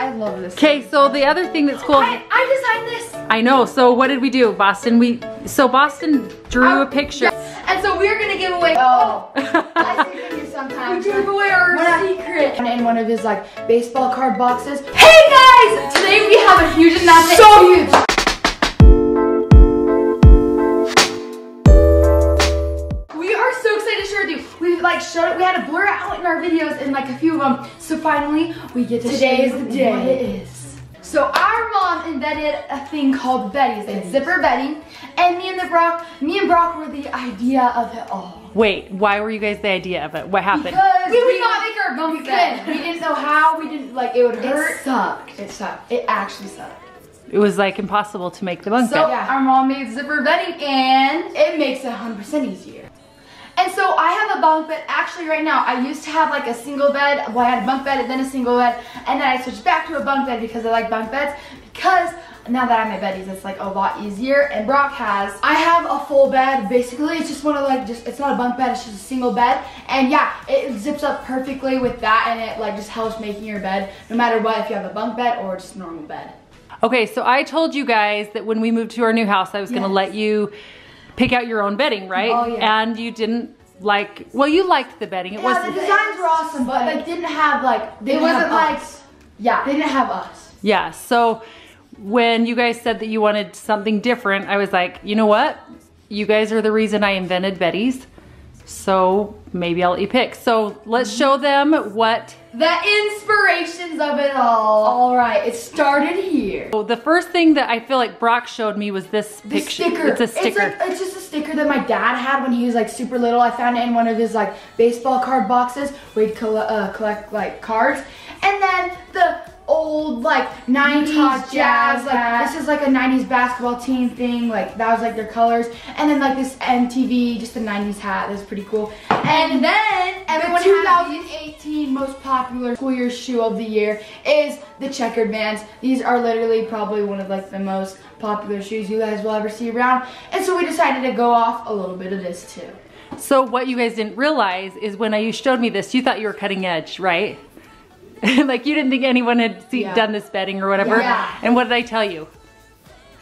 I love this. Okay, so the other thing that's cool. I, I designed this. I know. So what did we do, Boston? We so Boston drew oh, a picture. And so we're gonna give away. Oh, I see figures sometimes. We give away our secret. And in one of his like baseball card boxes. Hey guys! Today we have a huge announcement. So huge. Showed it. We had to blur it out in our videos in like a few of them. So finally, we get to Today show is you the day. what it is. So our mom invented a thing called Beddy's. It's zipper bedding, and me and the Brock, me and Brock were the idea of it all. Wait, why were you guys the idea of it? What happened? Because We would not make our we bunk bed. couldn't. We didn't know how. We didn't like it would hurt. It sucked. It sucked. It actually sucked. It was like impossible to make the bunk So bed. yeah, our mom made zipper bedding, and it makes it 100% easier. And so I have a bunk bed. Actually, right now, I used to have like a single bed. Well, I had a bunk bed and then a single bed, and then I switched back to a bunk bed because I like bunk beds. Because now that I'm at Beddy's, it's like a lot easier. And Brock has. I have a full bed. Basically, it's just one of like just. It's not a bunk bed. It's just a single bed. And yeah, it zips up perfectly with that, and it like just helps making your bed no matter what if you have a bunk bed or just a normal bed. Okay, so I told you guys that when we moved to our new house, I was gonna let you pick out your own bedding, right? Oh, yeah. And you didn't like, well, you liked the bedding. It Yeah, wasn't, the designs were awesome, but like didn't have like they It wasn't wasn't like us. yeah they didn't have us. yeah. So when you guys said that you wanted something different, I was like, you know what? You guys are the reason I invented Beddy's. So maybe I'll let you pick. So let's mm-hmm. show them what The inspirations of it all. All right, it started here. So the first thing that I feel like Brock showed me was this The picture. sticker. It's a sticker. It's, like, it's just a sticker that my dad had when he was like super little. I found it in one of his like baseball card boxes where he'd coll- uh, collect like cards. And then the old like 90s jazz, Jazz like hat. this is like a 90s basketball team thing. Like that was like their colors. And then like this MTV, just a 90s hat. That's pretty cool. And then everyone the has 2018 most popular school year shoe of the year is the checkered vans. These are literally probably one of like the most popular shoes you guys will ever see around. And so we decided to go off a little bit of this too. So what you guys didn't realize is when I, you showed me this, you thought you were cutting edge, right? like you didn't think anyone had see, Yeah. done this bedding or whatever. Yeah. And what did I tell you?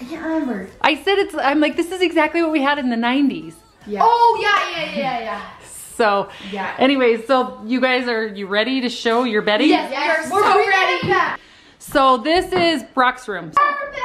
I can't remember. I said it's, I'm like, this is exactly what we had in the 90s. Yeah. Oh yeah, yeah, yeah, yeah. So Yeah. anyways, so you guys are, you ready to show your bedding? Yes, Yes, we're so so ready. ready. So this is Brock's room. Our Beddy.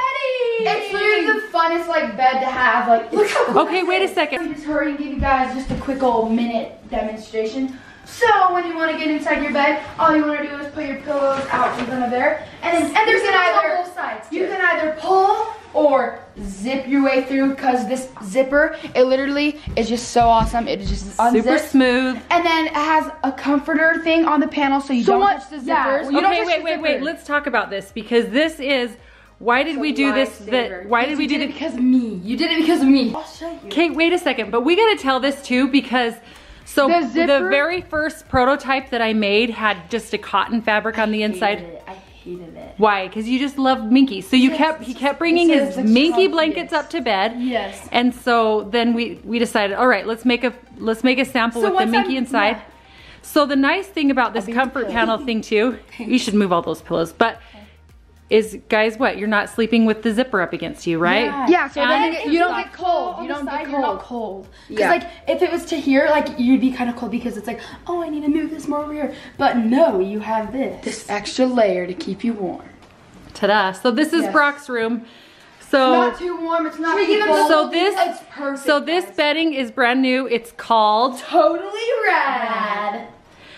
It's literally the funnest like bed to have. Like, look how cool Okay, this wait a second. Let me just hurry and give you guys just a quick old minute demonstration. So when you want to get inside your bed, all you want to do is put your pillows out in front of there, and then And there's you can zippers either both sides, you can either pull or zip your way through because this zipper it literally is just so awesome. It is just unzips. Super smooth. And then it has a comforter thing on the panel so you So don't what- touch the zippers. yeah, well, you don't okay, touch wait, the wait, wait. Let's talk about this because this is, why did we do this? That why did we do it this? because of me. You did it because of me. I'll show you. Okay, wait a second, but we gotta tell this too because so The the, very first prototype that I made had just a cotton fabric on the inside. Hated it. I hated it. Why? Because you just love Minky. So you Yes, kept he kept bringing his Minky blankets up to bed. Yes. And so then we we decided, all right, let's make a let's make a sample So with the Minky I'm- inside. yeah. So the nice thing about this comfort panel thing too, you should move all those pillows, but is guys what? You're not sleeping with the zipper up against you, right? Yeah. Yeah, so And then if you don't get cold. You don't get cold You're not cold. cold. Because Yeah. like if it was to here, like you'd be kind of cold because it's like, oh, I need to move this more over here. But no, you have this. This extra layer to keep you warm. Ta-da. So this is Yes. Brock's room. So not too warm. It's not Should too cold. So this- it's perfect. so this guys. bedding is brand new. It's called totally rad.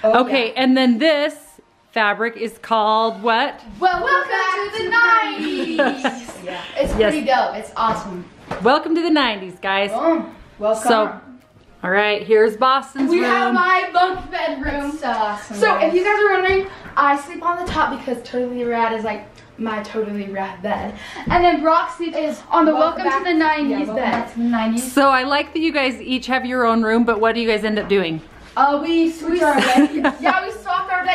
Oh, Okay, and then this fabric is called what? Welcome, Welcome back to the 90s. yeah, it's Yes. pretty dope. It's awesome. Welcome to the 90s, guys. Boom. Welcome. So, all right, here's Boston's we room. have my bunk bedroom. It's so awesome. So if you guys are wondering, I sleep on the top because Totally Rad is like my Totally Rad bed. And then Brock sleeps is on the Welcome to the 90s yeah, welcome bed. back to the 90s. so I like that you guys each have your own room, but what do you guys end up doing? Uh, we switched our bedding. yeah,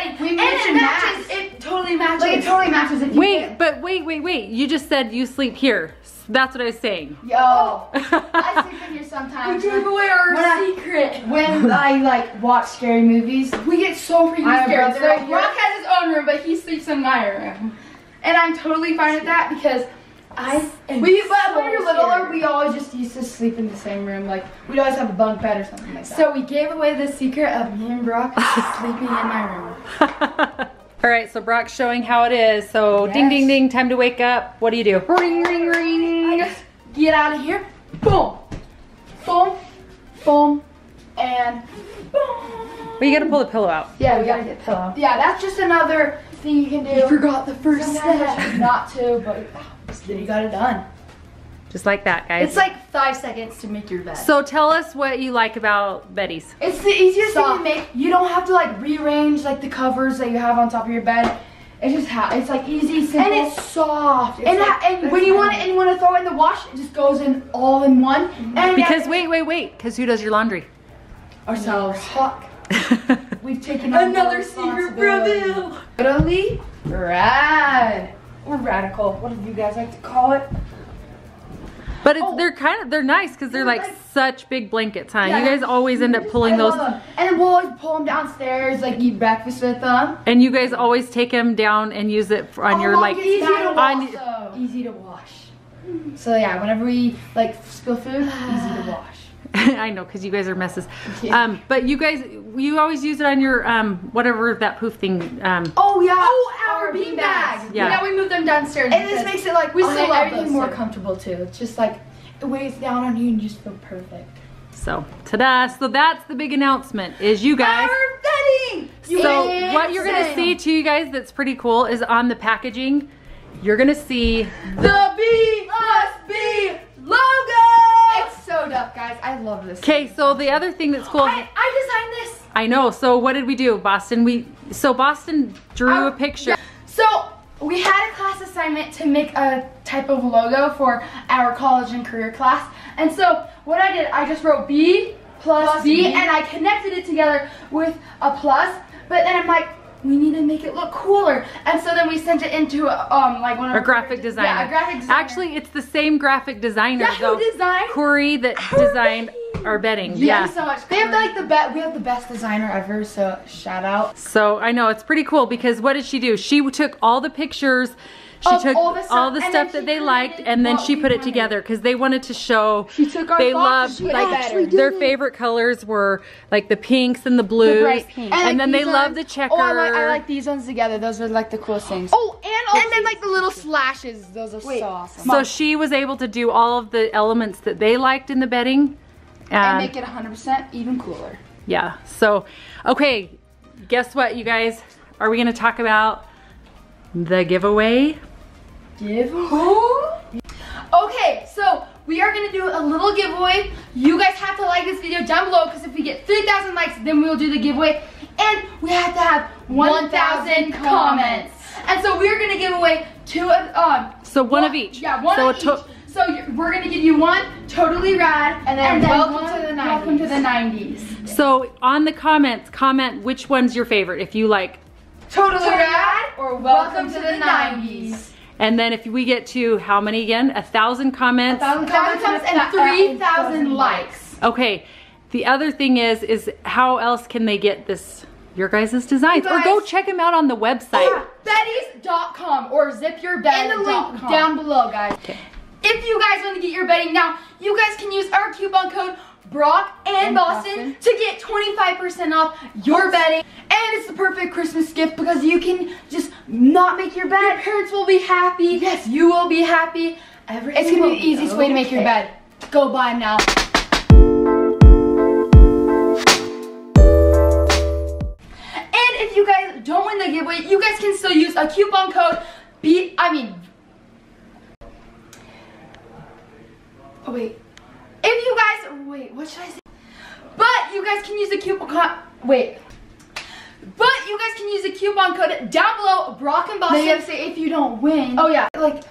we swapped. We and it and matches. matched. It totally matches. Like, it totally matches if you Wait, but wait, wait, wait. You just said you sleep here. That's what I was saying. Yo. Oh. I sleep in here sometimes. We gave away our When I- secret. When I like watch scary movies, we get so freaking I have a scared. brother So right Brock has his own room, but he sleeps in my room. and I'm totally fine with that because I am we. But so when we were littler, scared. we always just used to sleep in the same room. Like we'd always have a bunk bed or something like that. So we gave away the secret of me and Brock sleeping in my room. All right, so Brock's showing how it is. So ding, ding, ding, time to wake up. What do you do? ring, ring, ring. Get out of here. Boom, boom, boom, and boom. Well, you gotta pull the pillow out. Yeah, we gotta get pillow. Yeah, that's just another thing you can do. You forgot the first Sometimes step. not to, but then you got it done. Just like that, guys. It's like five seconds to make your bed. so tell us what you like about Beddy's. It's the easiest Soft. thing to make. You don't have to like rearrange like the covers that you have on top of your bed. It just ha- it's like easy, simple. and it's soft. It's and, like- ha- and when you want it and you want to throw it in the wash, it just goes in all in one. Mm-hmm. And Because wait, wait, wait. Because who does your laundry? ourselves. Fuck. We've taken Another on secret responsibility. reveal. Totally rad or radical, whatever you guys like to call it. But it's, Oh. they're kind of they're nice because they're They're like like- such big blankets, huh? Yeah, you guys always end up pulling those, love 'em. And then we'll always pull them downstairs, like eat breakfast with them. and you guys always take them down and use it on Oh, your look, like. it's easy to wash. though. Easy to wash. So yeah, whenever we like spill food, easy to wash. I know because you guys are messes. Yeah. Um, but you guys, you always use it on your um whatever that poof thing. Um, Oh yeah. Oh, our bean bags. Yeah. Yeah. we moved them downstairs. And this makes it like We still love everything more comfortable too. It's just like it weighs down on you and you just feel perfect. so ta-da! So that's the big announcement. Is you guys. Our bedding. So what you're gonna see to you guys that's pretty cool is on the packaging. You're gonna see The B plus B logo. It's so dope, guys. I love this. Okay, so the other thing that's cool, I, I designed this. I know. So what did we do, Boston? We so Boston drew a Uh, picture. So we had a class assignment to make a type of logo for our college and career class. And so what I did, I just wrote B plus, Plus B, B. and I connected it together with a plus. But then I'm like, we need to make it look cooler. And so then we sent it into um like one of our- graphic designer. Yeah, a graphic designer. Actually, it's the same graphic designer yeah, though. who designed? Corey that designed our bedding. Thank Yeah. you so much. They have like the best. We have the best designer ever. So shout out. So I know it's pretty cool because what did she do? She took all the pictures. She Of took all the stuff, all the stuff that they liked, and then she put it together because they wanted to show She took our they loved she like actually did their favorite colors were like the pinks and the blues, bright pink. and, like, then they these love the checker. Oh, I like, I like these ones together. Those are like the coolest things. Oh, and and then like the little slashes. Those are so awesome. so she was able to do all of the elements that they liked in the bedding, and and make it 100% even cooler. yeah. So okay, guess what, you guys? Are we gonna talk about the giveaway? Give Okay, so we are gonna do a little giveaway. You guys have to like this video down below because if we get 3,000 likes, then we'll do the giveaway. And we have to have 1,000 comments. And so we're gonna give away two of, um, So one of each. Yeah, one So of to- each. So we're gonna give you one totally rad, And then welcome one to the welcome to the 90s. So on the comments, comment which one's your favorite. If you like Totally rad or welcome to the 90s. And then if we get to how many again? A thousand comments. 1,000 comments and uh, 3,000 likes. Okay. The other thing is, is how else can they get this, your guys' designs? You Or go check them out on the website. Yeah, Beddys.com or zipurbed.com. And the link down below, guys. If you guys want to get your bedding now, you guys can use our coupon code Brock and, And Boston, Boston. to get 25% off your bedding. And it's the perfect Christmas gift because you can just not make your bed. Your parents will be happy. Yes, you will be happy. Everything It's gonna be the easiest way to make your bed. Go buy 'em now. And if you guys don't win the giveaway, you guys can still use a coupon code B I mean Oh wait. If you guys wait, what should I say? But you guys can use the coupon code wait. But you guys can use the coupon code down below, Brock and Boston. No, you gotta say if you don't win. Oh yeah, like